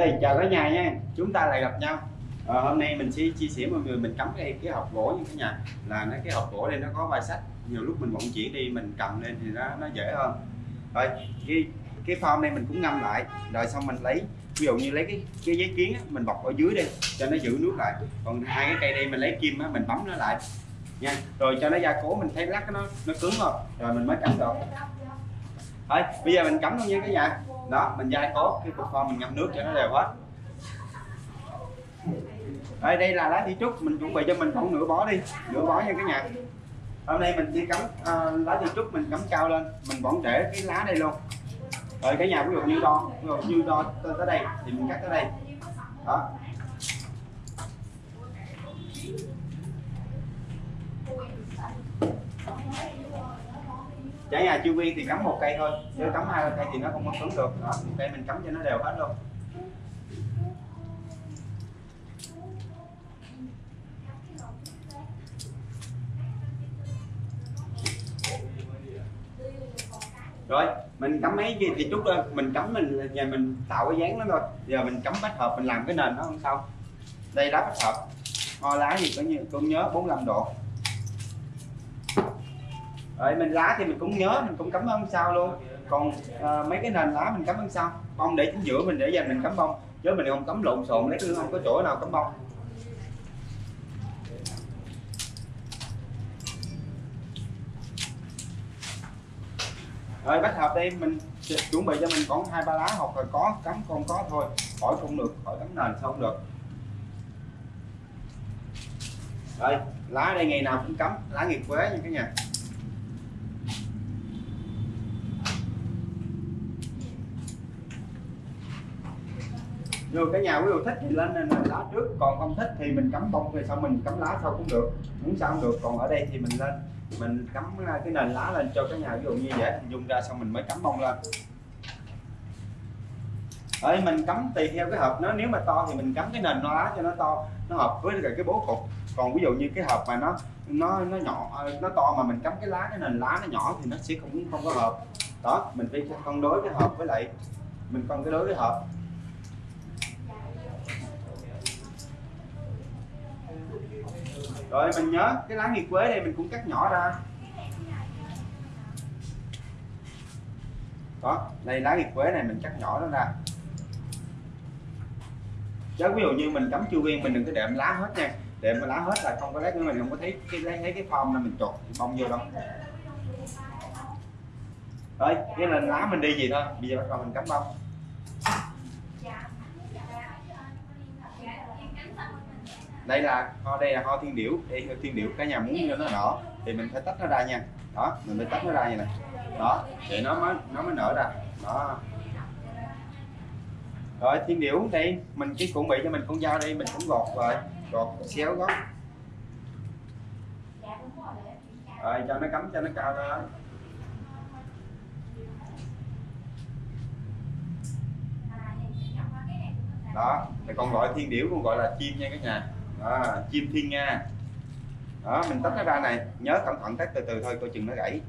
Ê, chào cả nhà nha. Chúng ta lại gặp nhau. À, hôm nay mình sẽ chia sẻ mọi người mình cắm cái cái hộp gỗ như cả nhà. Là nó cái hộp gỗ đây nó có vài sách. Nhiều lúc mình vận chuyển đi mình cầm lên thì nó nó dễ hơn. Rồi cái cái form này mình cũng ngâm lại. Rồi xong mình lấy ví dụ như lấy cái cái giấy kiến á, mình bọc ở dưới đi cho nó giữ nước lại. Còn hai cái cây đây mình lấy kim á, mình bấm nó lại. Nha. Rồi cho nó gia cố mình thấy lát nó nó cứng không rồi mình mới cắm được. Thôi bây giờ mình cắm luôn nha cả nhà đó mình dai tốt cái cục con mình ngâm nước cho nó đều hết. Đây đây là lá thị trúc mình chuẩn bị cho mình khoảng nửa bó đi nửa bó nha cả nhà. Hôm nay mình đi cắm uh, lá thị trúc mình cắm cao lên mình vẫn để cái lá đây luôn. Rồi cả nhà ví dụ như đo ví dụ như đo tới đây thì mình cắt tới đây. Đó. Trái nhà chu vi thì cắm một cây thôi. Nếu cắm hai cây thì nó không có cứng được. Đó cây mình cắm cho nó đều hết luôn. Rồi, mình cắm mấy gì thì chút thôi. Mình cắm mình, nhà mình tạo cái dáng nó thôi. Giờ mình cắm bách hợp, mình làm cái nền nó không sao. Đây lá bách hợp. Ho lá gì có như cũng nhớ 45 độ rồi mình lá thì mình cũng nhớ mình cũng cắm ơn sao luôn. Còn à, mấy cái nền lá mình cắm ơn sao? Bông để chính giữa mình để dành mình cắm bông. Chứ mình không cắm lộn xộn lấy cứ không có chỗ nào cắm bông. Rồi bách hợp đây mình chuẩn bị cho mình còn hai ba lá hoặc là có cắm không có thôi. Khỏi không được khỏi cắm nền sao không được. Rồi lá đây ngày nào cũng cắm. Lá nghiệt quế nha cả nhà. Rồi cả nhà quý vị thích thì lên lên lá trước, còn không thích thì mình cắm bông rồi sau mình cắm lá sau cũng được, muốn sao cũng được, còn ở đây thì mình lên, mình cắm à, cái nền lá lên cho cả nhà, ví dụ như vậy hình dung ra xong mình mới cắm bông lên. Ở mình cắm tùy theo cái hộp, nó, nếu mà to thì mình cắm cái nền lá cho nó to, nó hợp với cái bố cục. Còn ví dụ như cái hộp mà nó nó nó nhỏ, nó to mà mình cắm cái lá, cái nền lá nó nhỏ thì nó sẽ không không có hợp. Đó, mình phải cân đối cái hộp với lại, mình cân cái đối cái hộp. Rồi mình nhớ cái lá nghiệt quế đây mình cũng cắt nhỏ ra. Đó đây lá nghiệt quế này mình cắt nhỏ nó ra. Chứ ví dụ như mình cắm chu viên mình đừng có đệm lá hết nha. Đệm lá hết là không có lát nữa mình không có thấy cái lấy, thấy cái form là mình chột bông vô đâu Đấy, cái là lá mình đi gì thôi. Bây giờ bắt đầu mình cắm bông. Đây là ho đây là ho thiên điểu. Đây là thiên điểu. Cả nhà muốn cho nó nở, thì mình phải tách nó ra nha. Đó, mình phải tách nó ra như này. Đó, để nó mới nó mới nở ra. Đó. Rồi, thiên điểu đây, mình cái chuẩn bị cho mình con dao đây, mình cũng gọt rồi. Gọt xéo gót rồi, cho nó cắm, cho nó cao ra đó, thì còn gọi thiên điểu cũng gọi là chim nha các nhà đó, chim thiên nga. Đó mình tách nó ra này. Nhớ cẩn thận tách từ từ thôi coi chừng nó gãy.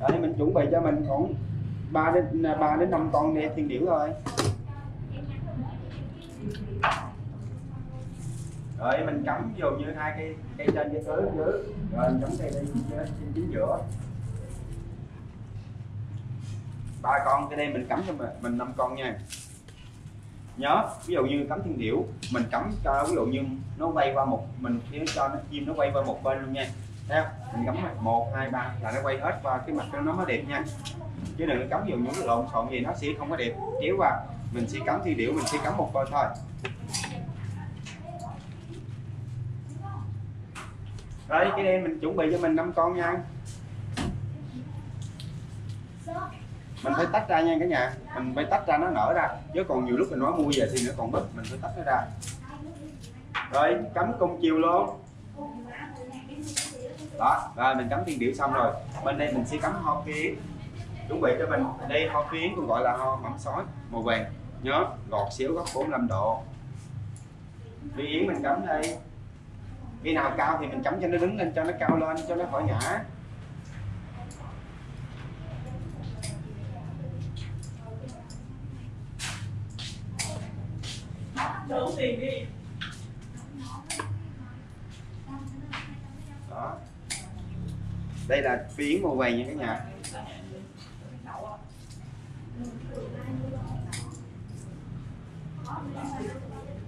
Đấy, mình chuẩn bị cho mình khoảng 3 đến à, 3 đến 5 con đi thiên điểu thôi. Rồi mình cắm vô như hai cây cây trên với dưới dưới. Rồi mình cắm cây lên trên chính giữa ba con, cái đây mình cắm cho mình mình năm con nha. Nhớ, ví dụ như cắm thiên điểu, mình cắm cho, ví dụ như nó quay qua một, mình nếu cho nó, chim nó quay qua một bên luôn nha. Theo mình cắm một, hai, ba, là nó quay hết qua cái mặt nó mới đẹp nha. Chứ đừng cắm nhiều những lộn xộn gì, nó sẽ không có đẹp. Kéo qua mình sẽ cắm thiên điểu, mình sẽ cắm một con thôi. Đấy cái đây mình chuẩn bị cho mình năm con nha mình phải tách ra nha cả nhà. Mình phải tách ra, nó nở ra. Chứ còn nhiều lúc mình nói mua về thì nó còn bít mình phải tách nó ra. Rồi, cắm công chiều luôn. Đó, rồi, mình cắm tiên điệu xong rồi. Bên đây mình sẽ cắm ho phiến. Chuẩn bị cho mình. Đây ho phiến còn gọi là ho mắm sói, màu vàng. Nhớ, gọt xíu góc 45 độ. Đi yến, mình cắm đây. Khi nào cao thì mình cắm cho nó đứng lên, cho nó cao lên, cho nó khỏi ngã đổ tiền đi. Đó. Đây là phi yến màu vàng nha cả nhà.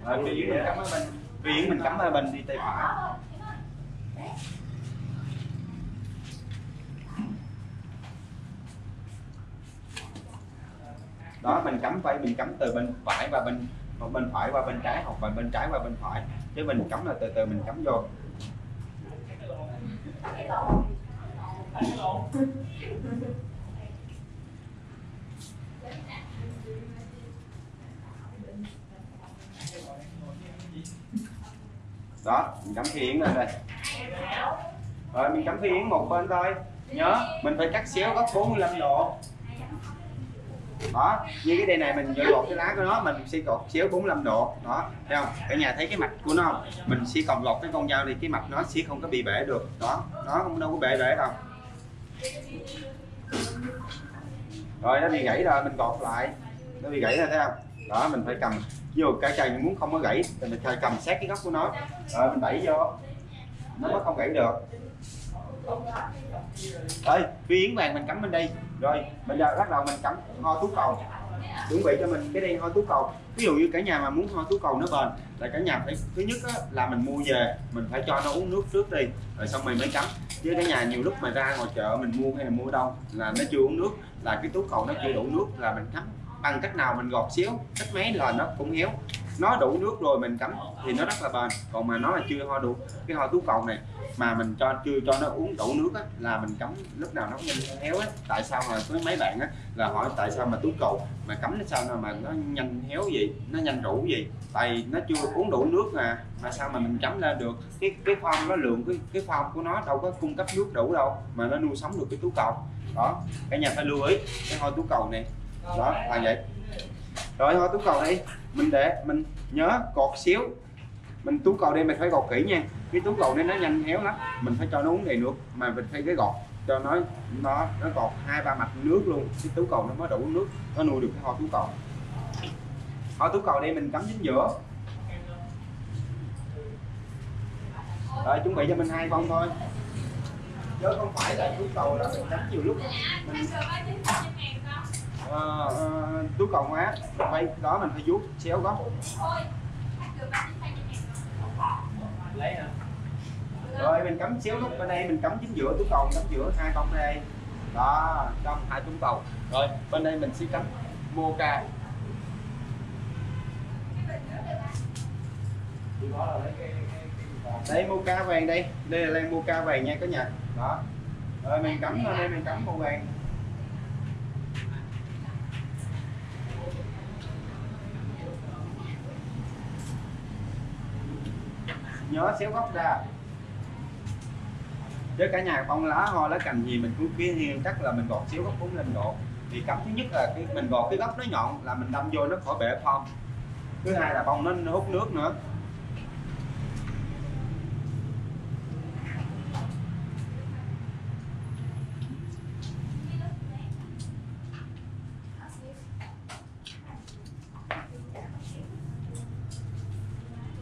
Rồi phi yến mình cắm ở bên phi yến mình cắm ở bên đi tay phải. Đó mình cắm phải mình cắm từ bên phải và bên hoặc bên phải qua bên trái hoặc bên bên trái qua bên phải. Chứ mình cắm là từ từ mình cắm vô. Đó mình cắm phi yến lên đây. Rồi mình cắm phi yến một bên thôi. Nhớ. Mình phải cắt xéo góc 45 độ đó, như cái đây này mình vừa lột cái lá của nó, mình sẽ cột xéo 45 độ. Đó, thấy không? Cả nhà thấy cái mạch của nó không? Mình sẽ còn lột cái con dao thì cái mạch nó sẽ không có bị bể được. Đó, nó không, đâu có bể bể đâu. Rồi, nó bị gãy rồi, mình gọt lại. Nó bị gãy rồi, thấy không? Đó, mình phải cầm. Vô cái cây muốn không có gãy, thì mình phải cầm sát cái góc của nó. Rồi, mình đẩy vô. Nó mới không gãy được rồi phi yến vàng mình cắm bên đây. Rồi bây giờ bắt đầu mình cắm ho tú cầu. Chuẩn bị cho mình cái đen ho tú cầu. Ví dụ như cả nhà mà muốn ho tú cầu nó bền là cả nhà phải thứ nhất á, là mình mua về mình phải cho nó uống nước trước đi rồi xong mình mới cắm. Chứ cả nhà nhiều lúc mà ra ngoài chợ mình mua hay là mua đâu là nó chưa uống nước là cái tú cầu nó chưa đủ nước là mình cắm. Bằng cách nào mình gọt xíu cách mấy là nó cũng héo. Nó đủ nước rồi mình cắm thì nó rất là bền còn mà nó là chưa ho đủ cái ho tú cầu này mà mình cho chưa cho nó uống đủ nước á, là mình cắm lúc nào nó cũng nhanh héo á. Tại sao mà có mấy bạn á là hỏi tại sao mà túi cầu mà cắm nó sao mà nó nhanh héo gì nó nhanh rũ gì tại nó chưa uống đủ nước mà mà sao mà mình cấm ra được? Cái cái phong nó lượng cái cái phong của nó đâu có cung cấp nước đủ đâu mà nó nuôi sống được cái túi cầu. Đó cả nhà phải lưu ý cái hoa túi cầu này. Đó là vậy. Rồi hoa túi cầu đây mình để mình nhớ cột xíu mình tú cầu đây mình phải gọt kỹ nha. Cái tú cầu này nó nhanh héo lắm. Mình phải cho nó uống đầy nước mà mình phải cái gọt cho nó nó nó gọt hai ba mạch nước luôn. Cái tú cầu nó mới đủ nước nó nuôi được cái hoa tú cầu. Hoa tú cầu đây mình cắm chính giữa. Rồi chuẩn bị cho mình hai con thôi. Chứ không phải là tú cầu là mình cắm nhiều lúc. Mình à, à, tú cầu quá mình phải đó mình phải vuốt xéo góc rồi, mình cắm xéo lúc bên đây, mình cắm chính giữa túi cầu, cắm giữa hai cong đây. Đó, trong hai túi cầu. Rồi, bên đây mình sẽ cắm mocha đây mocha vàng đây. Đây là lan ca vàng nha cả nhà. Đó. Rồi, mình cắm đây mình cắm màu vàng. Nhớ xéo góc ra. Chứ cả nhà bông lá hoa lá cành gì mình cũng kia thì chắc là mình gọt xíu góc 45 độ thì cắm thứ nhất là cái mình gọt cái góc nó nhọn là mình đâm vô nó khỏi bể phong. Thứ hai là bông nó, nó hút nước nữa.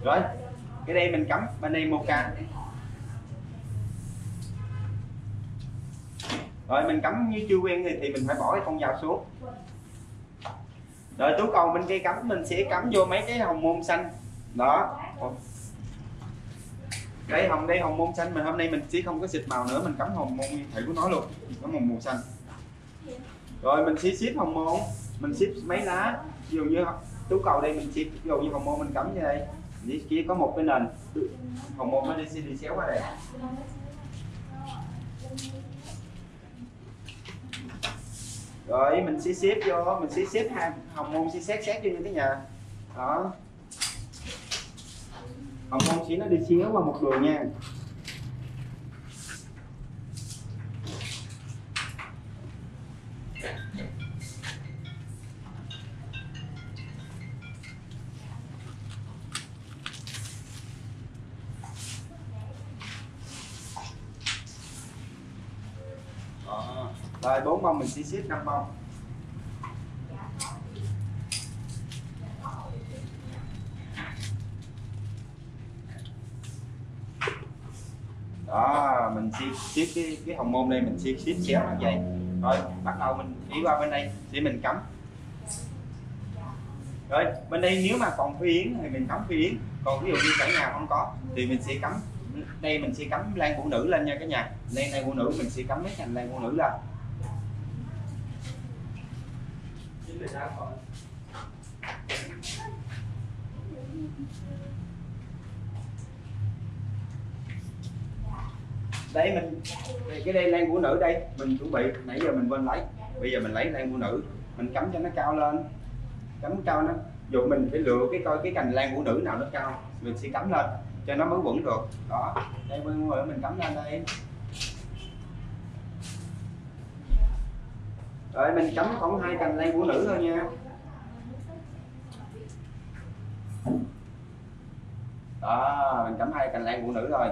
Rồi cái đây mình cắm bên đây mocha rồi mình cắm như chưa quen thì, thì mình phải bỏ cái con dao xuống. Rồi tú cầu bên kia cắm mình sẽ cắm vô mấy cái hồng môn xanh. Đó. Đây hồng đây hồng môn xanh mà hôm nay mình sẽ không có xịt màu nữa mình cắm hồng môn thầy của nó luôn. Cắm hồng môn xanh. Rồi mình sẽ ship hồng môn. Mình ship mấy lá. Ví dụ như tú cầu đây mình ship ví dụ như hồng môn mình cắm như đây dưới chỉ có một cái nền. Hồng môn nó đi đi xéo qua đây. Rồi, mình sẽ xếp vô, mình sẽ xếp hai hồng môn sẽ xét xét vô như thế nhà. Đó. Hồng môn chỉ nó đi xéo qua một đường nha. rồi, bốn bông mình sẽ xiết năm bông. Đó, mình xiết xiết cái cái hồng môn đây mình xiết xiết xéo nó vậy. Rồi, bắt đầu mình đi qua bên đây, thì mình cắm. Rồi, bên đây nếu mà còn phi yến thì mình cắm phi yến. Còn ví dụ như cả nhà không có, thì mình sẽ cắm, đây mình sẽ cắm lan phụ nữ lên nha cả nhà. Lan lan phụ nữ, mình sẽ cắm mấy thành lan phụ nữ lên. Đây mình cái đây lan của nữ đây. Mình chuẩn bị. Nãy giờ mình quên lấy. Bây giờ mình lấy lan của nữ. Mình cắm cho nó cao lên. Cắm cao nó. Dù mình phải lựa cái coi cái cành lan của nữ nào nó cao, mình sẽ cắm lên cho nó mới vững được. Đó. Đây bên mình cắm lên đây. Rồi, mình chấm khoảng hai cành lan của nữ thôi nha. Đó, mình chấm hai cành lan của nữ rồi.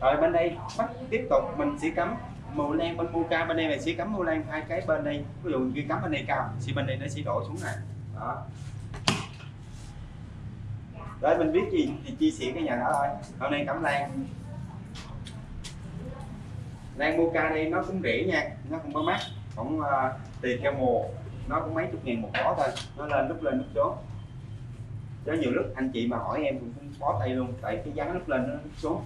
Rồi, bên đây bắt tiếp tục, mình sẽ cắm màu lan bên ca bên đây mình sẽ cắm màu lan hai cái bên đây. Ví dụ như cắm bên đây cao, thì bên đây nó sẽ đổ xuống này. Đó. Đấy mình biết gì thì chia sẻ cái nhà đó thôi. Hôm nay cắm lan lan ca đây nó cũng rẻ nha, nó không có mắc cũng uh, ờ, tùy theo mùa. Nó cũng mấy chục ngàn một bó thôi. Nó lên lúc lên lúc xuống. Chứ nhiều lúc anh chị mà hỏi em cũng bó tay luôn tại cái giá lúc lên nó lúc xuống.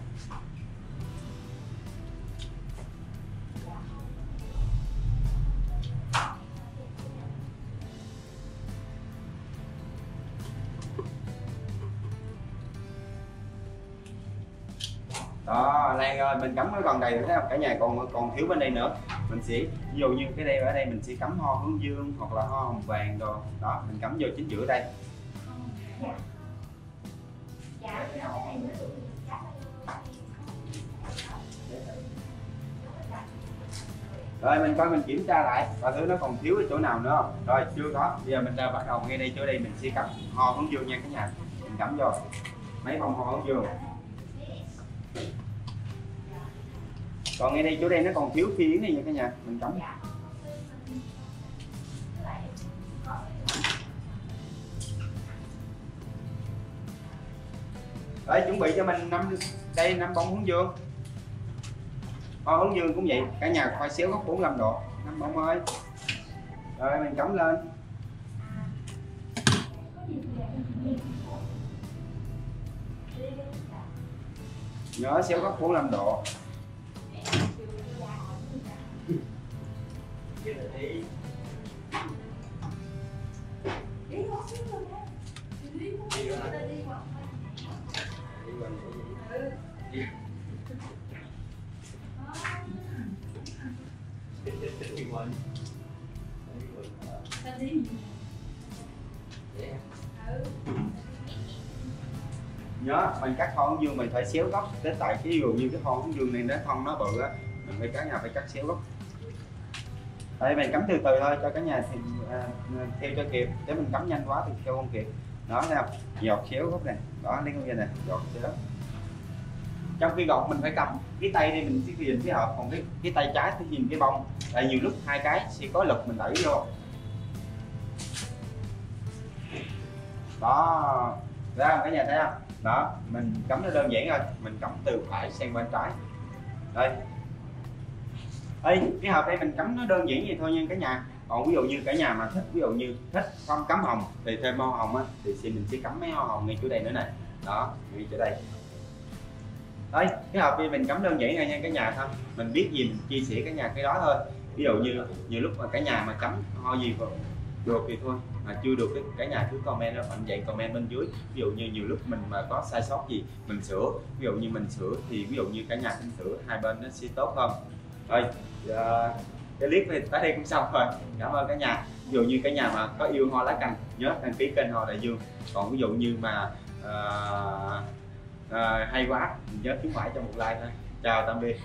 Đó lan ơi mình cắm nó còn đầy thấy không? Cả nhà còn còn thiếu bên đây nữa mình sẽ, ví dụ như cái đây ở đây mình sẽ cắm hoa hướng dương hoặc là hoa hồng vàng đồ. Đó, mình cắm vô chính giữa đây. Rồi, mình coi mình kiểm tra lại và thứ nó còn thiếu ở chỗ nào nữa không? Rồi, chưa có. Bây giờ mình ra bắt đầu ngay đây, chỗ đây mình sẽ cắm hoa hướng dương nha cả nhà. Mình cắm vô. Mấy vòng hoa hướng dương. Còn ngay đây chỗ đây nó còn thiếu phi yến này nha cả nhà. Mình cắm. Đấy, chuẩn bị cho mình năm đây năm bông hướng dương. Hoa hướng dương cũng vậy cả nhà khoai xéo góc 45 độ. Năm bông ơi rồi mình cắm lên. Nhớ xéo góc 45 độ nhớ mình cắt thon dương mình phải xéo góc đến tại cái ví dụ như cái thon dương này nó thon nó bự á, mình phải cắt nhà phải cắt xéo góc đây mình cắm từ từ thôi cho cả nhà thì à, theo cho kịp. Nếu mình cắm nhanh quá thì theo không kịp. Đó thấy không giọt xéo gốc này. Đó lấy con dây này giọt xéo trong khi gọt mình phải cầm cái tay đi mình sẽ nhìn cái hộp. Còn cái cái tay trái thì nhìn cái bông. Tại nhiều lúc hai cái sẽ có lực mình đẩy vô. Đó ra không cả nhà thấy không? Đó mình cắm nó đơn giản thôi. Mình cắm từ phải sang bên trái. Đây. Ê, cái hộp đây mình cắm nó đơn giản vậy thôi nha cả nhà. Còn ví dụ như cả nhà mà thích ví dụ như thích không cắm hồng thì thêm hoa hồng á thì mình sẽ cắm mấy hoa hồng ngay chỗ đây nữa này đó ngay chỗ đây. Đấy cái hộp này mình cắm đơn giản thôi nha cả nhà thôi. Mình biết gì mình chia sẻ cả nhà cái đó thôi. Ví dụ như nhiều lúc mà cả nhà mà cắm ho gì được thì thôi mà chưa được cái cả nhà cứ comment đó mạnh dạy comment bên dưới. Ví dụ như nhiều lúc mình mà có sai sót gì mình sửa. Ví dụ như mình sửa thì ví dụ như cả nhà mình sửa hai bên nó sẽ tốt hơn. Rồi Dạ, cái clip này tới đây cũng xong rồi. Cảm ơn cả nhà. Ví dụ như cả nhà mà có yêu hoa lá cành nhớ đăng ký kênh hoa đại dương. Còn ví dụ như mà uh, uh, hay quá nhớ khuyến mãi cho một like thôi. Chào tạm biệt.